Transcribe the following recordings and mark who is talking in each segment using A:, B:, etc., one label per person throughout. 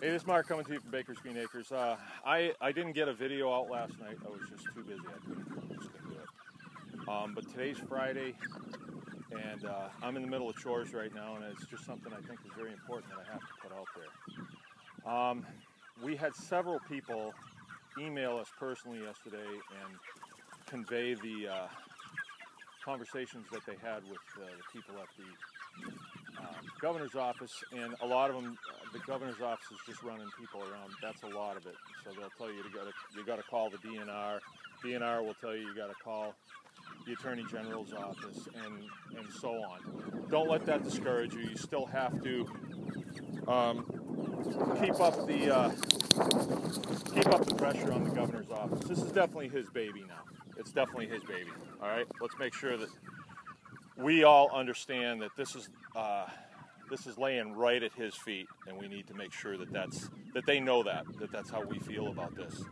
A: Hey, this is Mark coming to you from Baker's Green Acres. Uh, I, I didn't get a video out last night. I was just too busy. I just couldn't do it. Um, but today's Friday, and uh, I'm in the middle of chores right now, and it's just something I think is very important that I have to put out there. Um, we had several people email us personally yesterday and convey the uh, conversations that they had with uh, the people at the um, governor's office, and a lot of them, uh, the governor's office is just running people around. That's a lot of it. So they'll tell you to go to, you got to call the DNR. DNR will tell you you got to call the Attorney General's office, and and so on. Don't let that discourage you. You still have to um, keep up the uh, keep up the pressure on the governor's office. This is definitely his baby now. It's definitely his baby. All right. Let's make sure that we all understand that this is uh, this is laying right at his feet, and we need to make sure that that's that they know that that that's how we feel about this.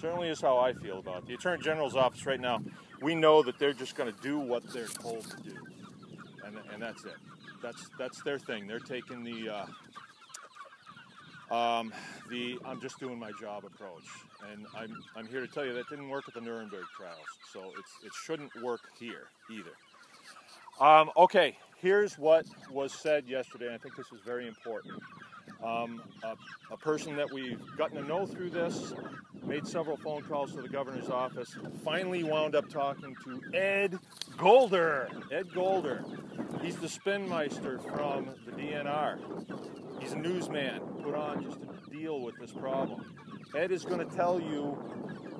A: Certainly is how I feel about it. the Attorney General's office right now. We know that they're just going to do what they're told to do, and and that's it. That's that's their thing. They're taking the uh, um, the I'm just doing my job approach, and I'm I'm here to tell you that didn't work at the Nuremberg trials, so it's it shouldn't work here either. Um, okay, here's what was said yesterday. and I think this is very important. Um, a, a, person that we've gotten to know through this made several phone calls to the governor's office. Finally, wound up talking to Ed Golder. Ed Golder. He's the spinmeister from the DNR. He's a newsman put on just to deal with this problem. Ed is going to tell you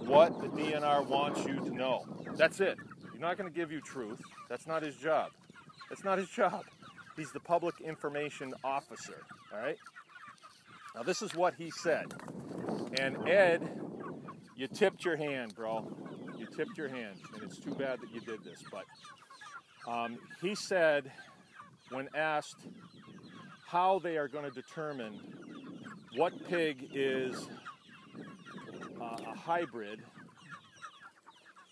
A: what the DNR wants you to know. That's it. He's not going to give you truth. That's not his job. That's not his job. He's the public information officer, all right? Now, this is what he said. And Ed, you tipped your hand, bro. You tipped your hand. And it's too bad that you did this. But um, he said, when asked how they are going to determine what pig is uh, a hybrid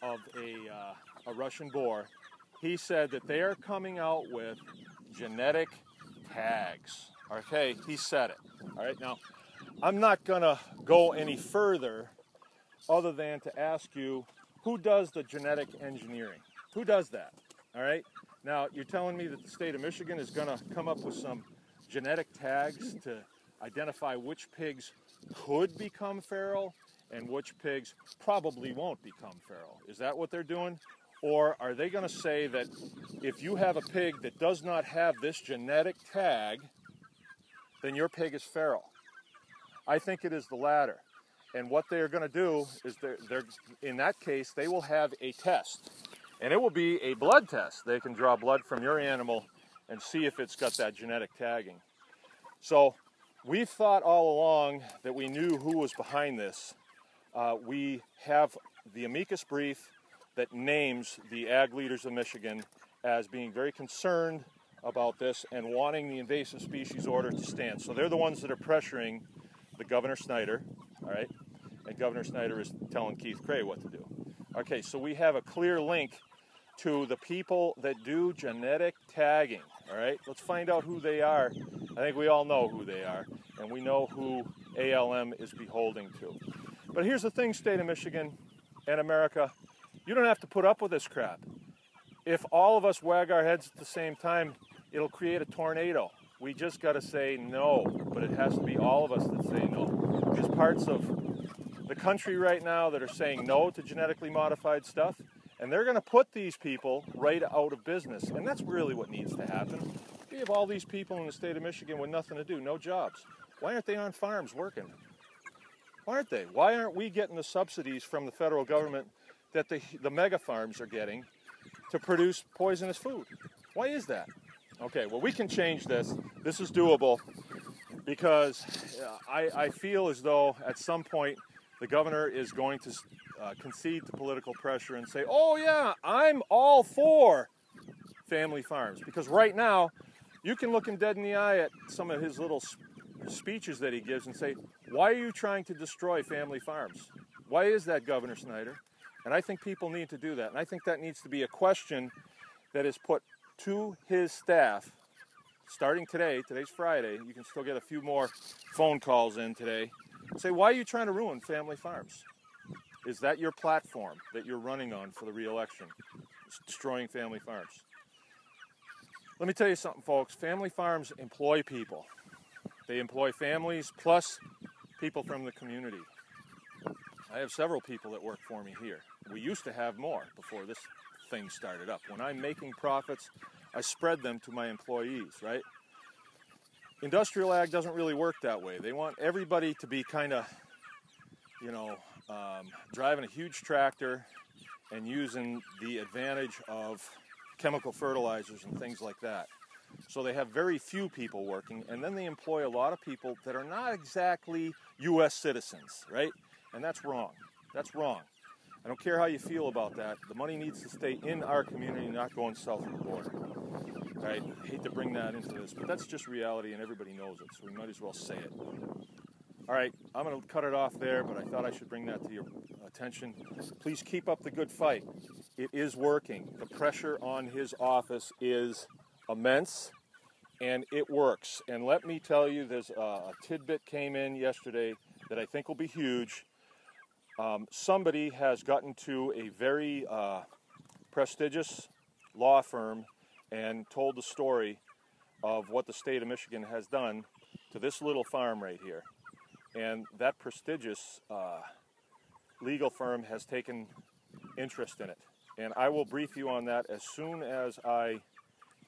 A: of a uh, a Russian boar, he said that they are coming out with genetic tags. Okay, he said it. All right, now I'm not going to go any further other than to ask you who does the genetic engineering? Who does that? All right, now you're telling me that the state of Michigan is going to come up with some genetic tags to identify which pigs could become feral and which pigs probably won't become feral. Is that what they're doing? Or are they going to say that if you have a pig that does not have this genetic tag, then your pig is feral? I think it is the latter. And what they are going to do is they're, they're, in that case, they will have a test. And it will be a blood test. They can draw blood from your animal and see if it's got that genetic tagging. So we've thought all along that we knew who was behind this. Uh, we have the amicus brief that names the ag leaders of Michigan as being very concerned about this and wanting the invasive species order to stand. So they're the ones that are pressuring the Governor Snyder, all right? And Governor Snyder is telling Keith Creagh what to do. Okay, so we have a clear link to the people that do genetic tagging, all right? Let's find out who they are. I think we all know who they are, and we know who ALM is beholding to. But here's the thing, state of Michigan and America, you don't have to put up with this crap. If all of us wag our heads at the same time, it'll create a tornado. We just got to say no, but it has to be all of us that say no. There's parts of the country right now that are saying no to genetically modified stuff, and they're going to put these people right out of business. And that's really what needs to happen. We have all these people in the state of Michigan with nothing to do, no jobs. Why aren't they on farms working? Why aren't they? Why aren't we getting the subsidies from the federal government that the, the mega farms are getting to produce poisonous food. Why is that? Okay, well, we can change this. This is doable because uh, I, I feel as though at some point the governor is going to uh, concede to political pressure and say, oh, yeah, I'm all for family farms. Because right now, you can look him dead in the eye at some of his little speeches that he gives and say, why are you trying to destroy family farms? Why is that, Governor Snyder? And I think people need to do that. And I think that needs to be a question that is put to his staff starting today, today's Friday, you can still get a few more phone calls in today. Say, why are you trying to ruin family farms? Is that your platform that you're running on for the reelection? Destroying family farms. Let me tell you something, folks. Family farms employ people. They employ families plus people from the community. I have several people that work for me here. We used to have more before this thing started up. When I'm making profits, I spread them to my employees, right? Industrial ag doesn't really work that way. They want everybody to be kind of, you know, um, driving a huge tractor and using the advantage of chemical fertilizers and things like that. So they have very few people working, and then they employ a lot of people that are not exactly U.S. citizens, right? And that's wrong. That's wrong. I don't care how you feel about that. The money needs to stay in our community, not going south of the border. Right? I hate to bring that into this, but that's just reality, and everybody knows it, so we might as well say it. All right, I'm going to cut it off there, but I thought I should bring that to your attention. Please keep up the good fight. It is working. The pressure on his office is immense, and it works. And let me tell you, there's a, tidbit came in yesterday that I think will be huge. Um, somebody has gotten to a very uh, prestigious law firm and told the story of what the state of Michigan has done to this little farm right here and that prestigious uh, legal firm has taken interest in it. And I will brief you on that as soon as I,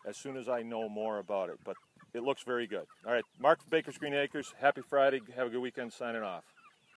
A: as soon as I know more about it. But it looks very good. All right, Mark Baker's Green Acres. Happy Friday. Have a good weekend. Signing off.